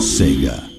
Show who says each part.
Speaker 1: Sega.